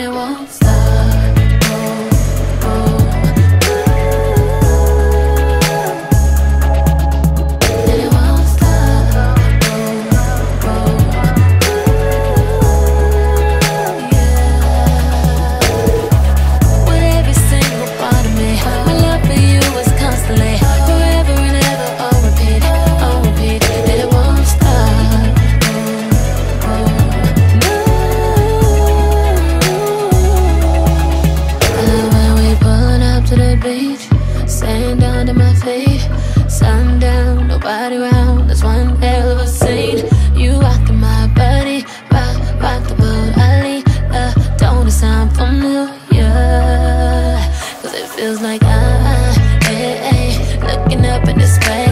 and it won't stop. stage. Sand under my feet, sundown, nobody round. That's one hell of a scene. You out rockin' my body, rock, rock the boat. I lean, uh, don't it sound familiar? Cause it feels like I'm eh, eh, looking up in this way.